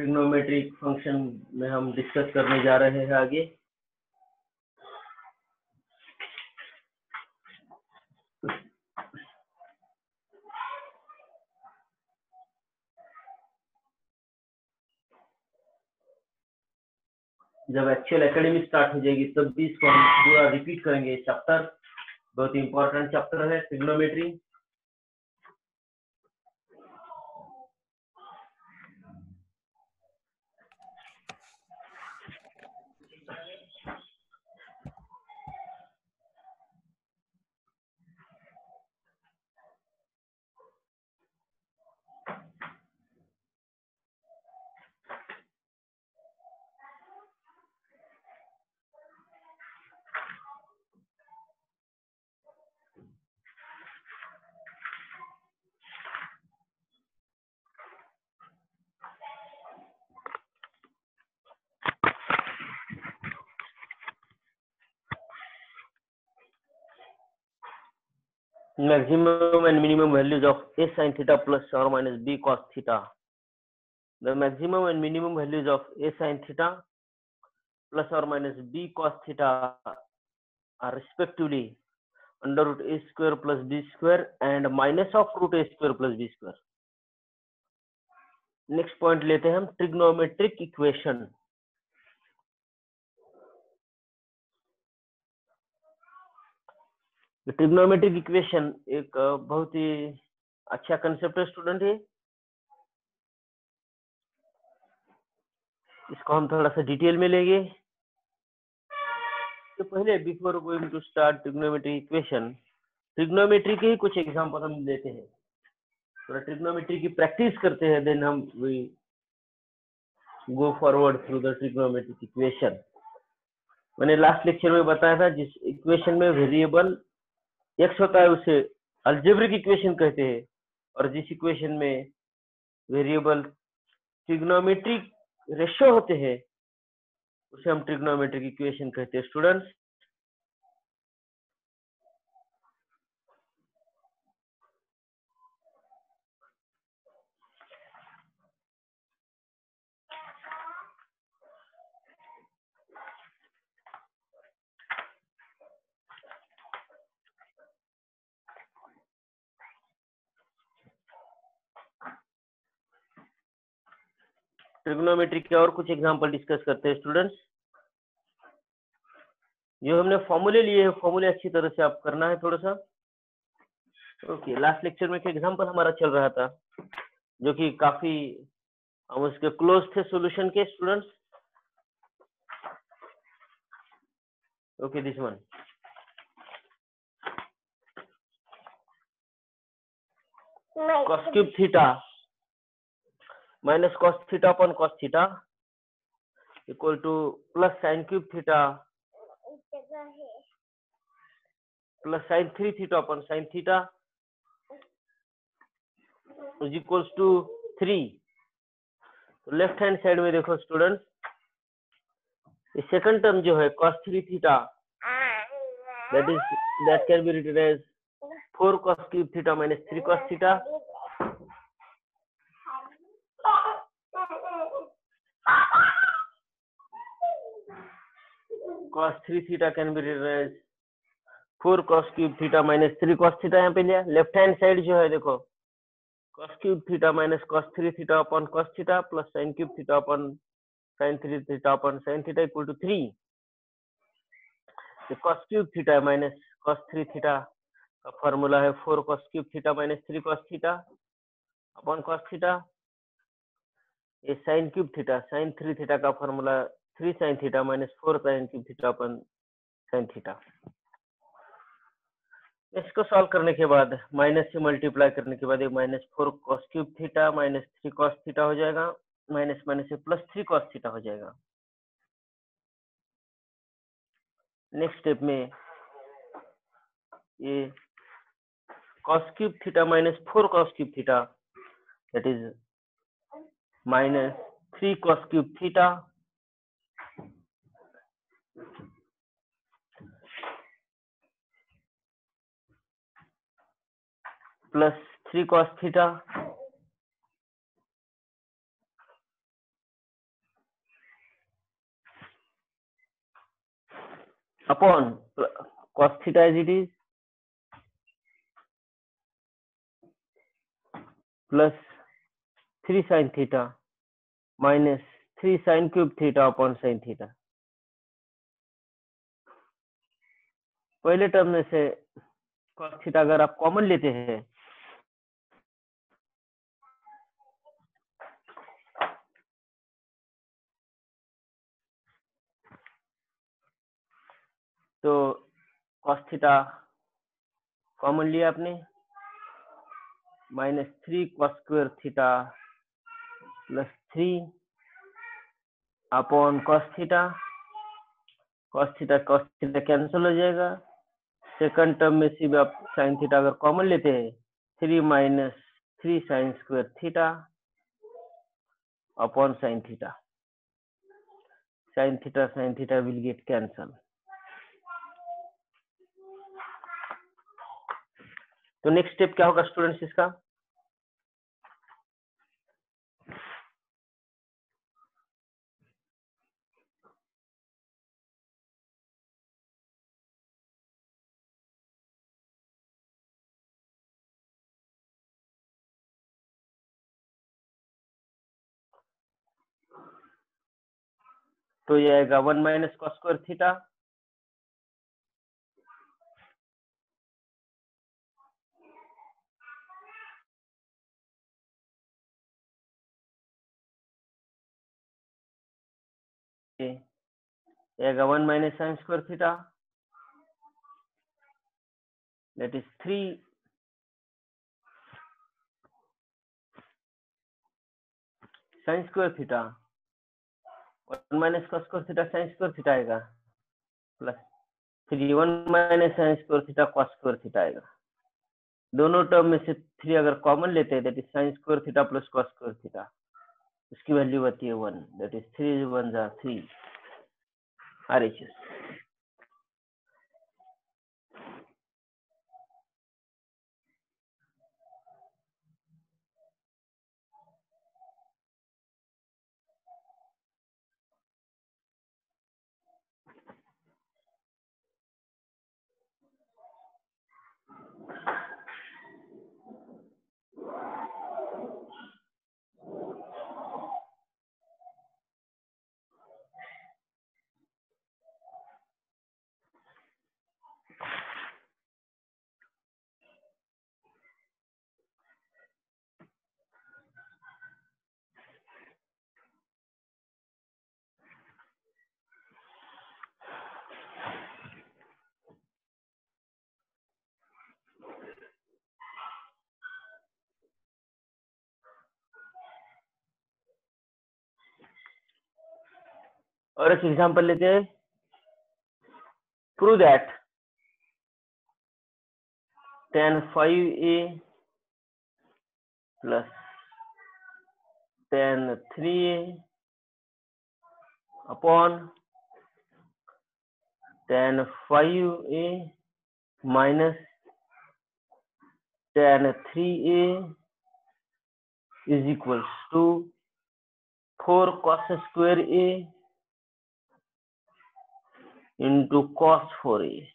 Trigonometric function में हम discuss करने जा रहे हैं आगे। जब एक्चुअल एकेडमी स्टार्ट हो जाएगी, तब भी इसको हम पूरा रिपीट करेंगे। चैप्टर बहुत इंपॉर्टेंट चैप्टर है trigonometry maximum and minimum values of a sin theta plus or minus b cos theta. The maximum and minimum values of a sin theta plus or minus b cos theta are respectively under root a square plus b square and minus of root a square plus b square. Next point लेते हैं हम trigonometric equation trigonometric equation एक बहुत ही अच्छा concept है student है इसको हम थोड़ा सा डिटेल में लेंगे तो पहले before going to start trigonometric equation trigonometry के ही कुछ एग्जांपल हम लेते हैं। थोड़ा ट्रिग्नोमेट्री की प्रैक्टिस करते हैं देन हम we go forward through the trigonometric equation मैंने लास्ट लेक्चर में बताया था, जिस इक्वेशन में वेरिएबल एक्स होता है, उसे अल्जेब्रिक इक्वेशन कहते हैं। और जिस इक्वेशन में वेरिएबल ट्रिग्नोमेट्रिक रेशो होते हैं, उसे हम ट्रिग्नोमेट्रिक इक्वेशन कहते हैं स्टूडेंट्स ट्रिग्नोमेट्री के और कुछ एग्जांपल डिस्कस करते हैं स्टूडेंट्स जो हमने फॉर्मूले लिए हैं फॉर्मूले अच्छी तरह से आप करना है थोड़ा सा ओके लास्ट लेक्चर में एक एग्जांपल हमारा चल रहा था जो कि काफ़ी हम उसके क्लोज थे सॉल्यूशन के students okay this one cos cube theta minus cos theta upon cos theta equal to plus sin cube theta plus sin 3 theta upon sin theta is equals to 3 तो लेफ़्ट हैंड साइड में देखो students ये second term जो है cos 3 theta that is that can be written as 4 cos cube theta minus 3 cos theta cos 3 theta can be as 4 cos cube theta minus 3 cos theta यहाँ पे लिया left hand side जो है देखो cos cube theta minus cos 3 theta upon cos theta plus sin cube theta upon sin 3 theta upon sin theta equal to 3 तो cos cube theta minus cos 3 theta का formula है 4 cos cube theta minus 3 cos theta upon cos theta ये sin cube theta sin 3 theta का formula three sine theta minus four sine cube theta upon sine theta. इसको solve करने के बाद, minus से multiply करने के बाद minus four cos cube theta minus three cos theta हो जाएगा, माइनस माइनस से प्लस थ्री कॉस थीटा हो जाएगा। नेक्स्ट स्टेप में ये cos cube theta minus four cos cube theta that is minus three cos cube theta plus three cos theta upon cos theta is it is plus three sine theta minus three sine cube theta upon sine theta पहले term में से cos theta अगर आप common लेते हैं तो cos theta common लिया आपने minus three cos square theta plus three upon cos theta cos theta cos theta cancel हो जाएगा। सेकंड टर्म में सिर्फ़ आप साइन थीटा अगर कॉमन लेते हैं three minus three sine square theta upon sine theta sine theta sine theta will get cancel तो next step क्या होगा स्टूडेंट्स इसका? तो ये आएगा one minus cos square theta आएगा one minus sine square theta that is 3 sin square theta one minus का square theta sine square theta आएगा plus three one minus sine square theta cos square theta आएगा। दोनों term में से three अगर common लेते हैं that is sine square theta plus cos square theta उसकी वैल्यू आती है one that is three one जा थ्री RHS. और एक एग्ज़ाम्पल लेते हैं। Prove that tan five A plus tan three A upon tan five A minus tan three A is equal to four cos square A into cos 4a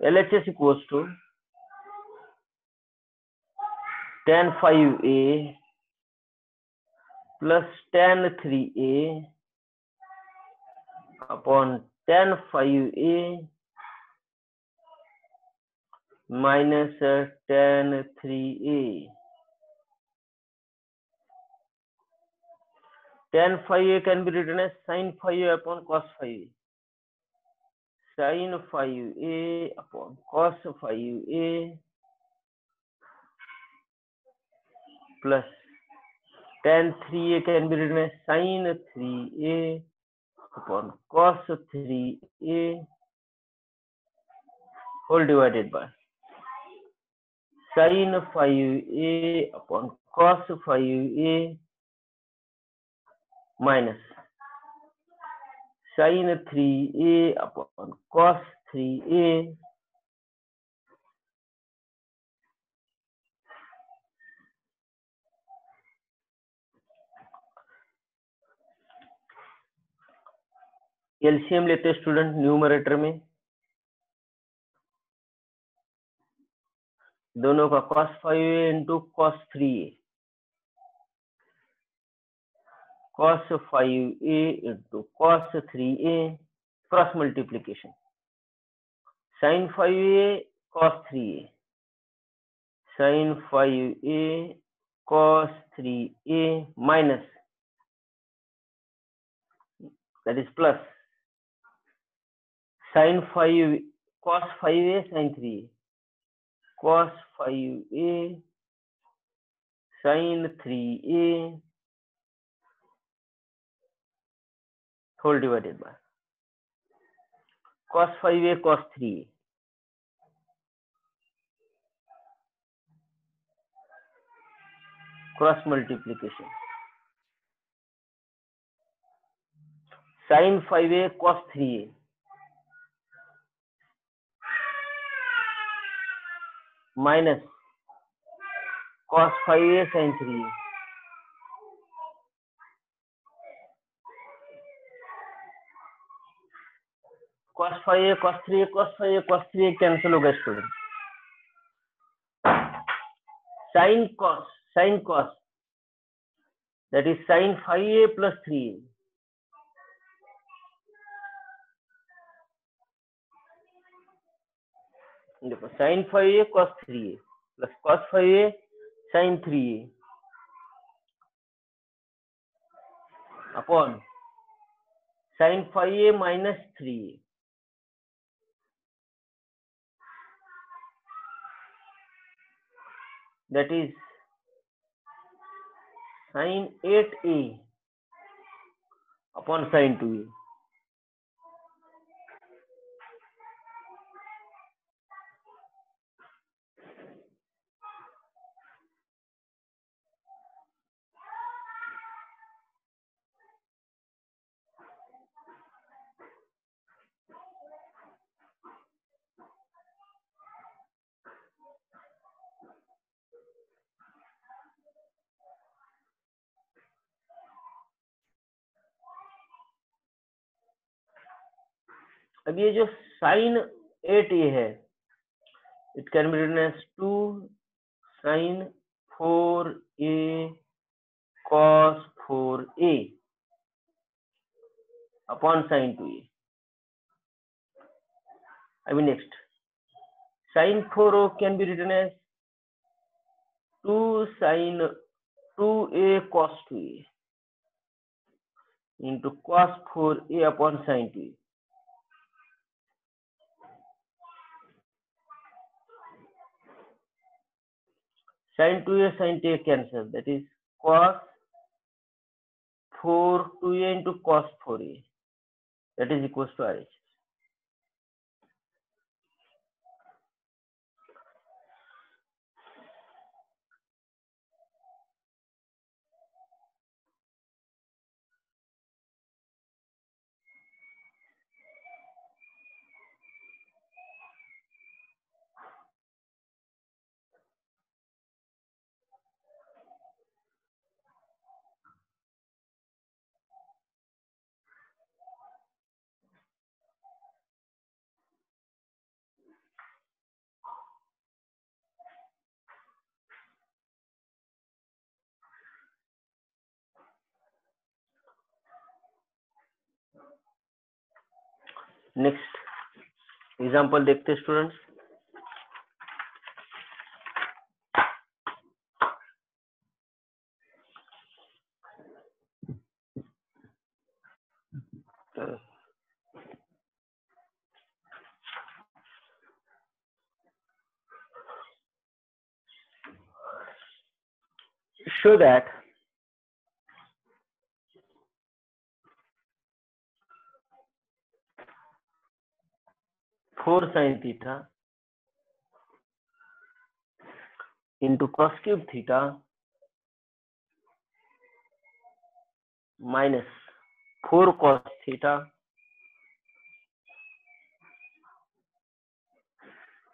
LHS equals to tan 5a plus tan 3a upon tan phi a 10 3a. Tan phi a can be written as sine phi a upon cos phi a. Sine phi a upon cos phi a plus tan 3a can be written as sine 3a upon cos 3a whole divided by sin 5a upon cos 5a minus sin 3a upon cos 3a LCM लेते हैं student numerator में। दोनों का cos five A into cos three A cos five A into cos three A cross multiplication sine five A cos three A sine five A cos three A minus that is plus sin 5 cos 5a sin 3a cos 5a sin 3a whole divided by cos 5a cos 3a minus cos five A sine three cos five A cos three cos five A cos three A cancel हो गए student sine cos sine cos that is sine five A plus three A देखो sine five A cos three A plus cos five A sine three A upon sine five A minus three A that is sine eight A upon sine two A अब ये जो sine eight ए है it can be written as two sine four A cos four A upon sine two A अभी next sine four A can be written as two sine two A cos two A into cos four A upon sine two A sin 2a sin 2a cancel that is cos 4 2a into cos 4a that is equals to RH. Next example देखते students show that four sine theta into cos cube theta minus four cos theta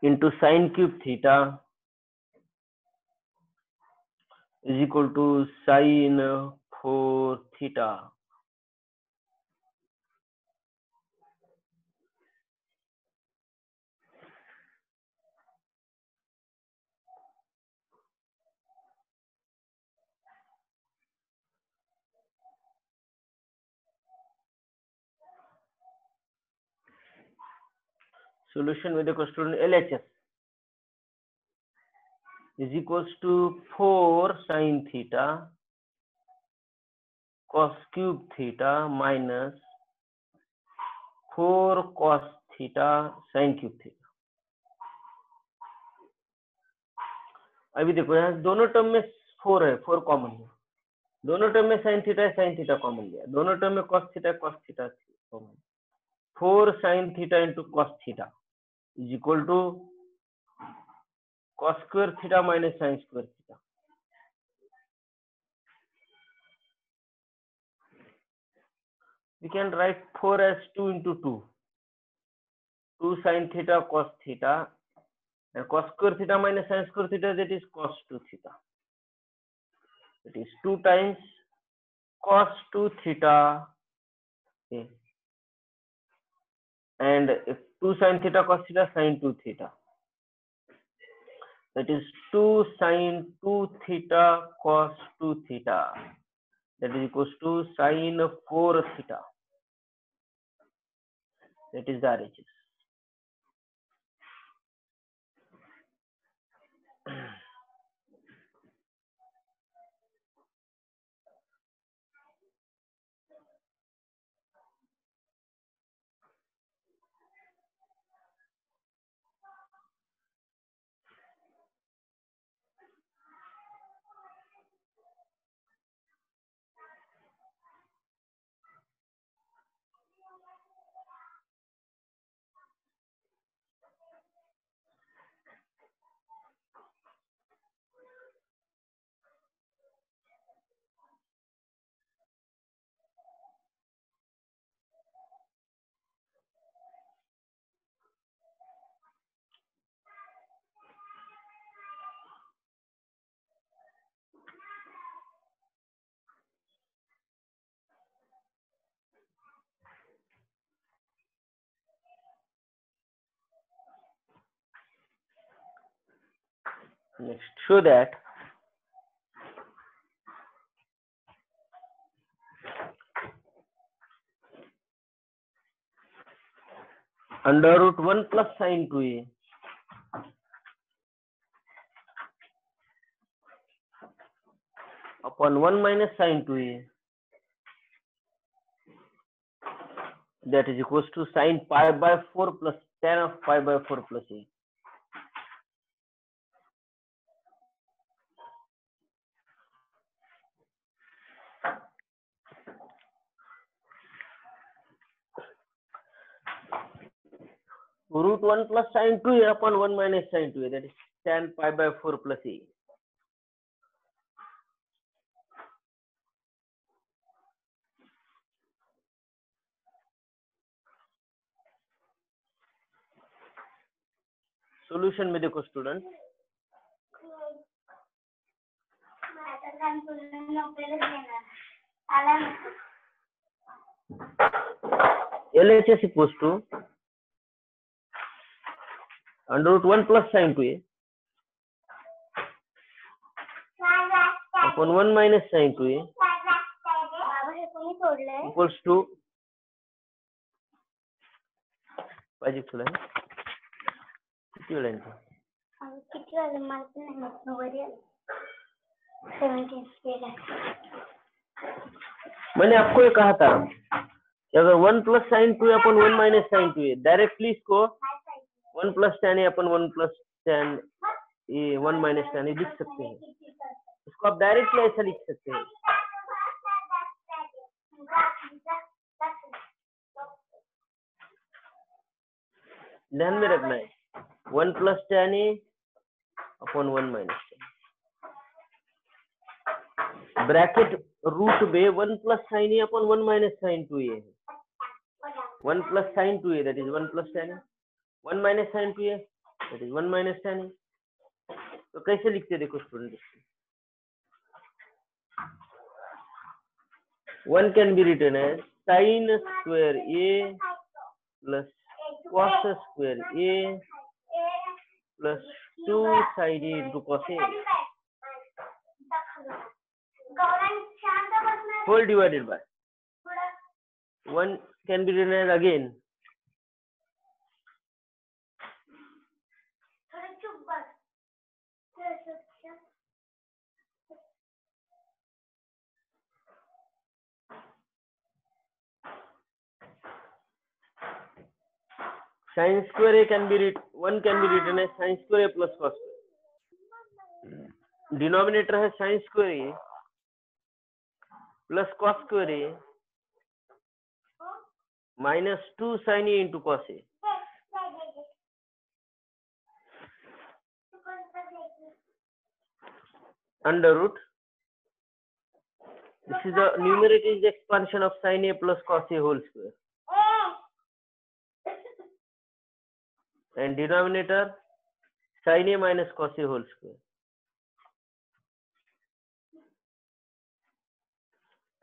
into sine cube theta is equal to sine four theta solution with equals to LHS is equals to 4 sine theta cos cube theta minus 4 cos theta sin cube theta अभी देखो यहाँ दोनों term में four है four common है दोनों term में sine theta है साइन थीटा कॉमन लिया दोनों टर्म में cos theta cos theta common four sine theta into cos theta is equal to cos square theta minus sin square theta. We can write 4 as 2 into 2. 2 sin theta cos theta and cos square theta minus sin square theta that is cos 2 theta. It is 2 times cos 2 theta okay. and if 2 sin theta cos theta sin 2 theta. That is 2 sin 2 theta cos 2 theta. That is equals to sin 4 theta. That is the RHS. Next, show that under root 1 plus sine 2a upon 1 minus sine 2a that is equals to sine pi by 4 plus tan of pi by 4 plus a. root 1 plus sine 2a upon 1 minus sine 2a that is tan pi by 4 plus a. Solution में देखो student L H S equals to under root 1 plus sine 2a upon 1 minus sine 2a equals to पाहिजे तुला? किती वेळ किती मैंने आपको ये कहा था अगर one plus sine two upon one minus sine two directly इसको 1 plus tan A upon one plus tan, ये वन माइनस टेन, ये लिख सकते हैं। इसको आप डायरेक्टली ऐसा लिख सकते हैं। ध्यान में रखना है। One plus tan A upon one minus tan. Bracket root में one plus sine A upon one minus sine two A है। One plus sine two A that is one plus tan. One minus sine two A that is one minus tan A तो कैसे लिखते देखो student one can be return as sine square A plus cos square A plus two sine A into cos A whole divided by. थोडं one can be written again sin square a can be written one can be written as sin square a plus cos square denominator है sin square a plus cos square a minus 2 sin a into cos a under root this is the numerator is the expansion of sin a plus cos a whole square and denominator sin a minus cos a whole square.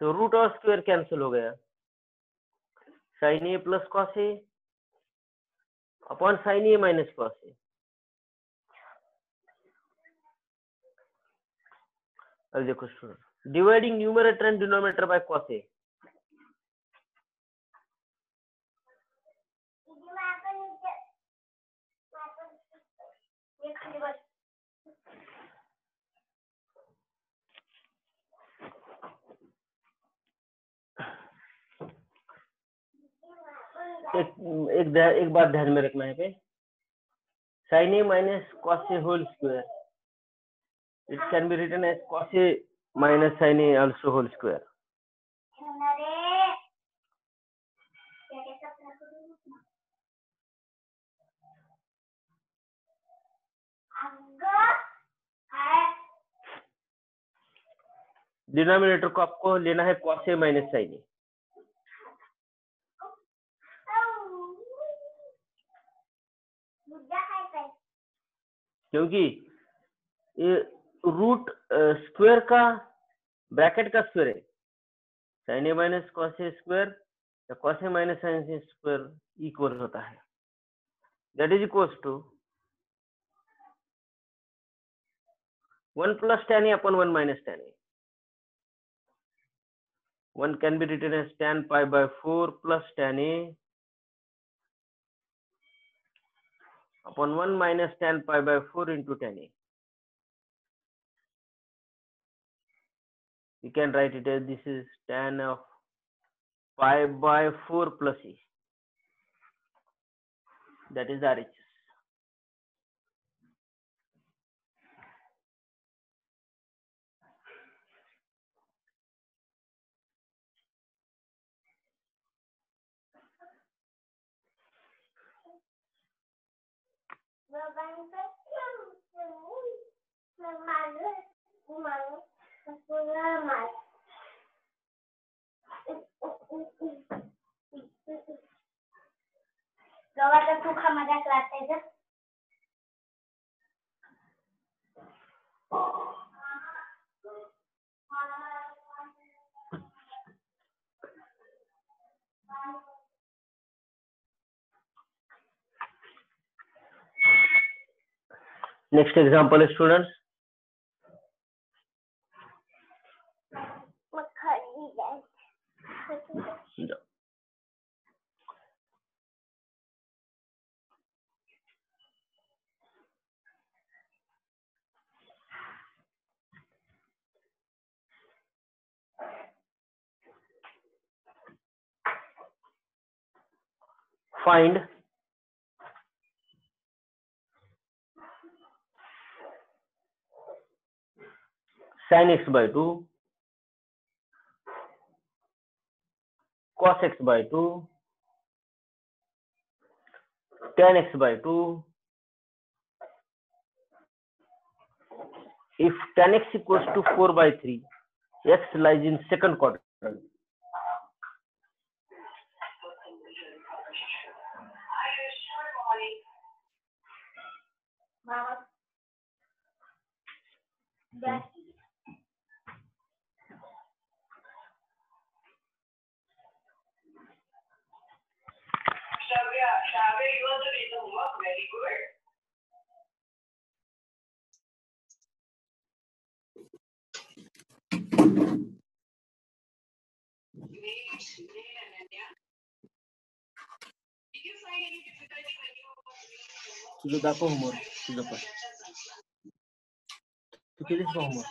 तो root और square cancel हो गया। Sine A plus cos A upon sine A minus cos A अब देखो student dividing numerator and denominator by cos A एक एक एक बात ध्यान में रखना है पे sine A minus cos whole square it can be written as cos minus sine A also whole square denominator को आपको लेना है cos A minus sine A क्योंकि रूट स्क्वायर का ब्रैकेट का स्क्वायर है। Sine A minus cos A square या cos A minus sine A square equal होता है। That is equal to one plus tan A upon one minus tan A one can be written as tan pi by 4 plus tan a upon 1 minus tan pi by 4 into tan a. You can write it as this is tan of pi by 4 plus a. That is the RHS. गव्हाचा चुखा मजाक लागताय Next example, students. Find sin x by 2 cos x by 2 tan x by 2 if tan x equals to 4 by 3 x lies in second quadrant. Mama. Shavya, you also did the homework, very good. Great, great, Ananya. Did you find any difficulty when you were doing the homework? तुझं दाखव homework तुझं पण तू केलीस का homework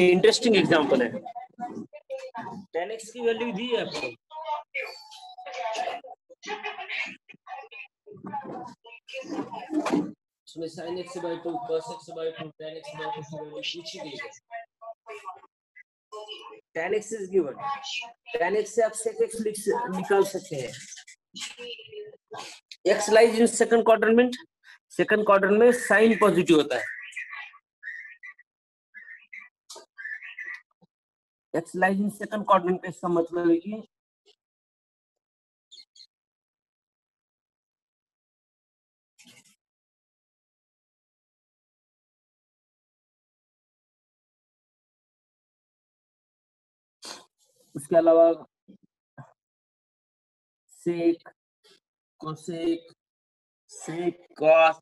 Interesting example है tan x की value दी है आपको। उसमें sine X by two cos X by two tan X by two की वैल्यू पूछी गई है tan X is given tan X से आप सेक एक्स निकाल सकते हैं। X lies in second quarter minute second quarter में साइन पॉजिटिव होता है। एक्सलाइजिंग सेकंड क्वार्टर पे इसका मतलब है कि उसके अलावा sec cosec sec cos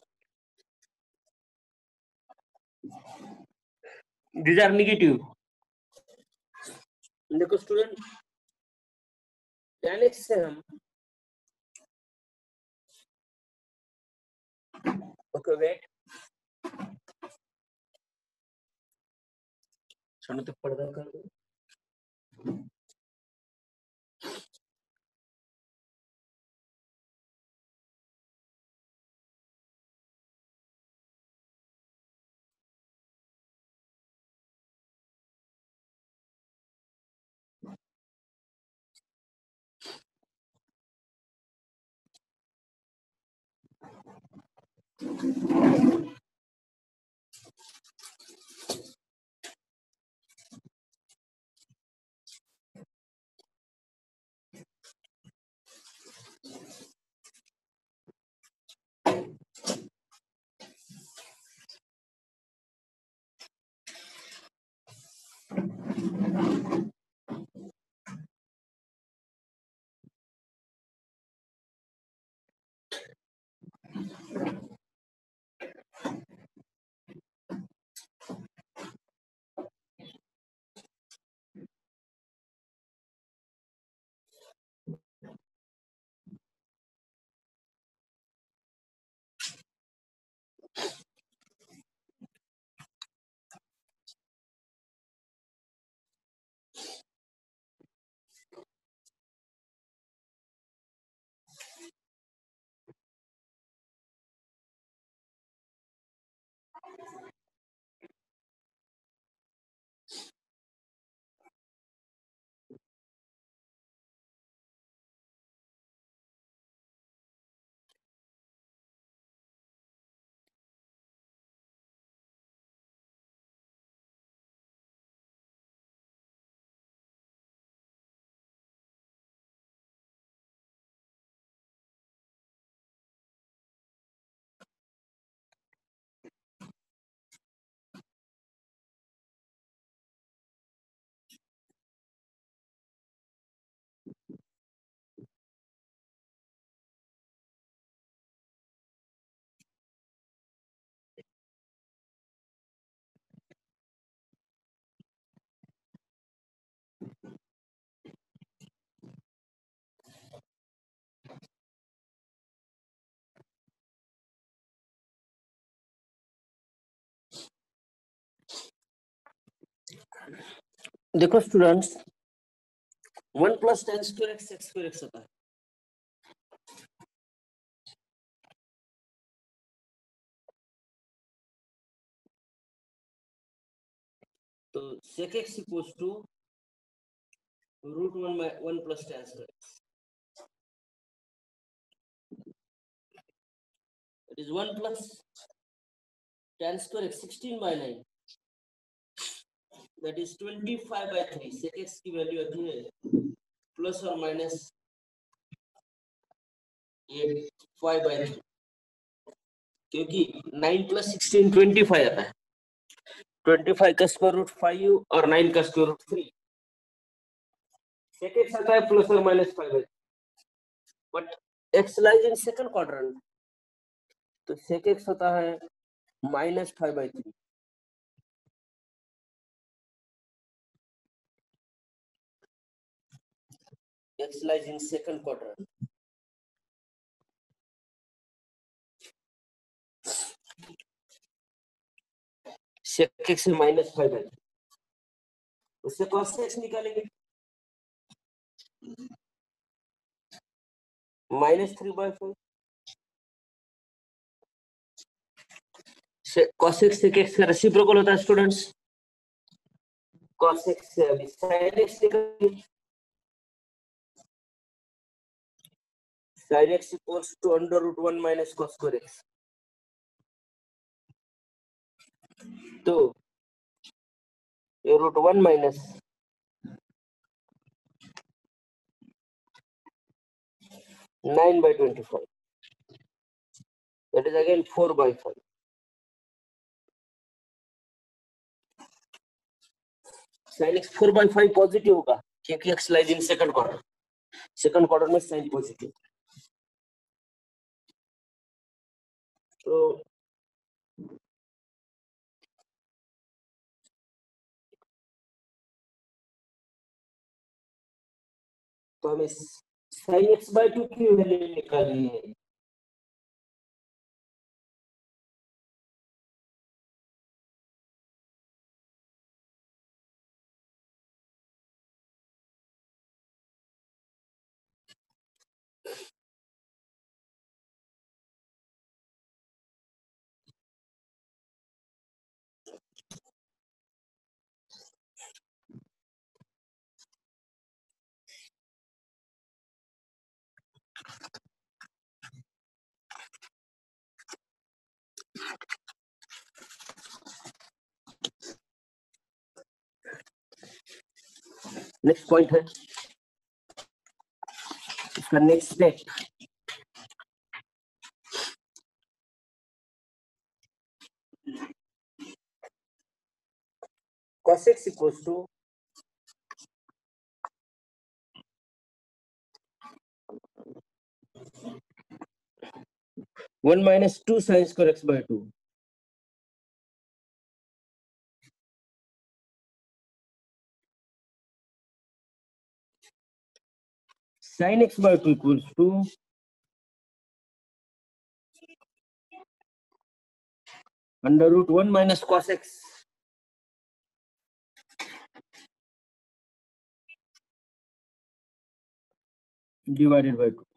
these are negative देखो स्टूडेंट tan x से हम ओके वेट सुनो तो पर्दा कर दो देखो students one plus tan square X X square X होता है तो sec x equals to root 1 by 1 plus tan square x. It is 1 plus tan square x 16 by 9. That is 25 by 3. sec x की value आती है plus और minus ये 5 by 3. क्योंकि 9 plus 16 25 आता है. 25 का स्क्वायर रूट 5 और 9 का स्क्वायर रूट 3 सेकेंड आता है प्लस और माइनस 5 है but x lies in second quadrant तो x होता है minus 5 by 3 x in second quadrant sec x minus five है उससे cos x निकालेंगे। Minus three by five cos x sec x का रेसिप्रोकल होता है स्टूडेंट्स cos x से अभी sin x निकालेंगे। Sin x equals to under root 1 minus cos square x. तो ये root one minus nine by twenty five that is again 4 by 5 sin x 4 by 5 positive होगा, क्योंकि x lies in second quarter second quarter में sine positive तो तो हमें sine x by two की value निकालनी नेक्स्ट पॉइंट है। इसका next step cos x equals to one minus two sin square x by two. Sin x by two equals to under root one minus cos x. divided by 2.